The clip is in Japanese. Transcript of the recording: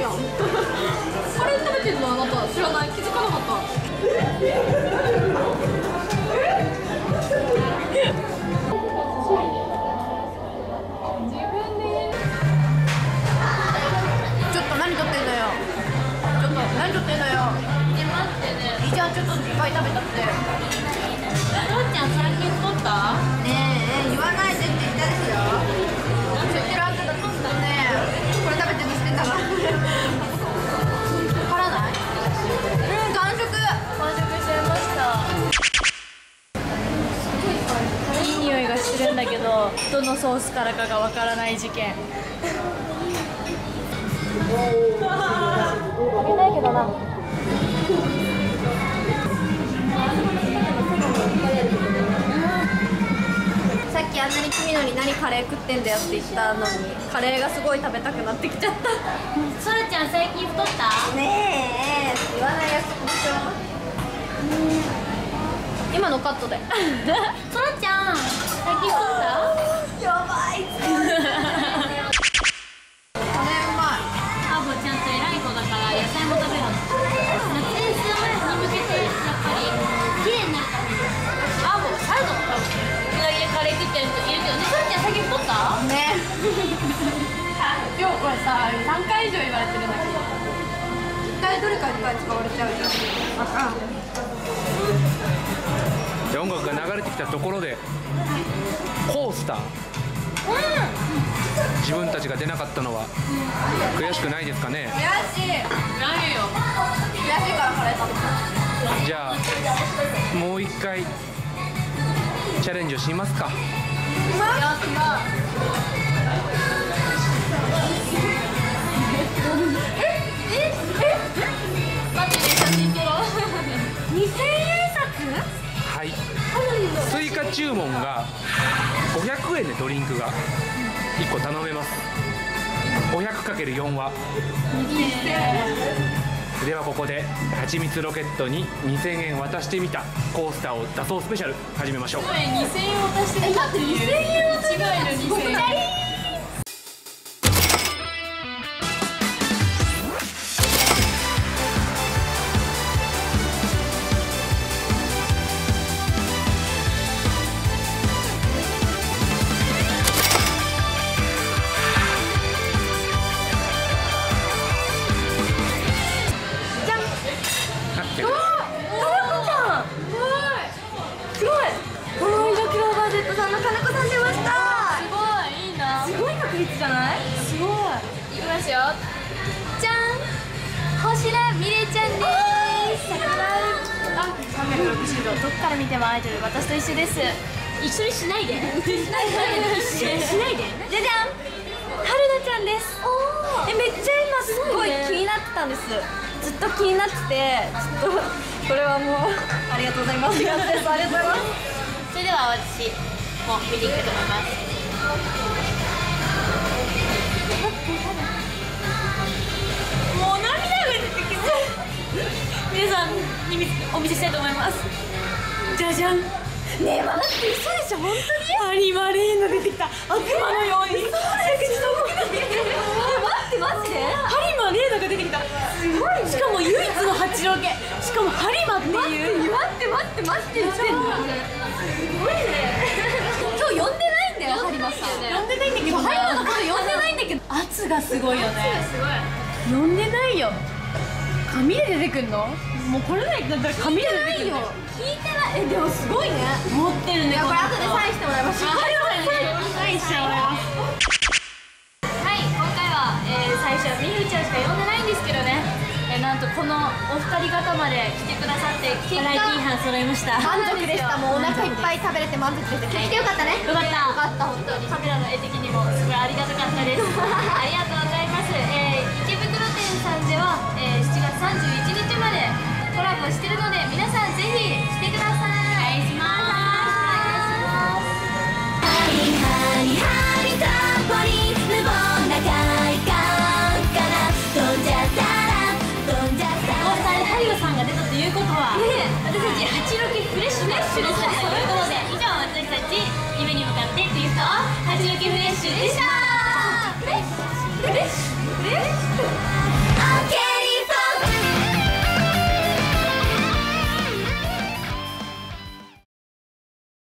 やん。カレー食べてるのあなた知らない？気づかなかった。けどどのソースからかがわからない事件。あげないけどな。さっきあんなに君のに何カレー食ってんだよって言ったのにカレーがすごい食べたくなってきちゃった。そらちゃん最近太った？ねえ言わない約束でしょ。今のカットで。そらちゃん最近太ったやばいカレーうだやっぱり綺麗になるためにアボサラダも食べてるうなぎでカレー食ってる人いるけどねそらちゃん最近太ったね今日これさ3回以上言われてるんだ。けど1回どれか1回使われちゃうじゃんあかん音楽が流れてきたところでコースター自分たちが出なかったのは悔しくないですかね？悔しいないよ悔しいからこれじゃあもう一回チャレンジをしますか。やった注文が500円でドリンクが1個頼めます。500×4 は。ではここではちみつロケットに2000円渡してみたコースターを出そうスペシャル始めましょう。2000円渡してみたって2000円渡して違いの2000円360度どっから見てもアイドル私と一緒です。一緒にしないで。一緒にしないで。じゃじゃん。春菜ちゃんです。えめっちゃ今すごい気になってたんです。ずっと気になっててちょっとこれはもうありがとうございます。ありがとうございます。それでは私も見ていきたいと思います。もう涙が出てきそう皆さんに見お見せしたいと思います。じゃじゃん。ねえ待って嘘でしょ本当に？ハリマレーナ出てきた。悪魔のように。え待ってマジでハリマレーナが出てきた。すごいね。しかも唯一の八郎家。しかもハリマって待いう。って待って待ってマジで言って。すごいね。今日呼んでないんだよ。ハリマさん。呼んでないんだけど。ハリマのこと呼んでないんだけど。圧がすごいよね。呼んでないよ紙で出てくんの？もうこれないだったら紙で出てくるないよ。聞いてないえでもすごいね。持ってるねこれ後でサインしてもらいましょうサインしてもらいます。はい今回は、えー、最初はみゆちゃんしか呼んでないんですけどね、えー、なんとこのお二人方まで来てくださってバラエティー班揃いました。満足でした。もうお腹いっぱい食べれて満足でした。来てよかったね。よかった。よかった本当に。カメラの絵的にもすごいありがたかったです。ありが31日までコラボしてるので皆さんぜひ来てください。お願いしますさんが出たということは、ね私たち八ロケフレッシュフレッシュでしたということで以上私たち夢に向かってっていう人は八ロケフレッシュでした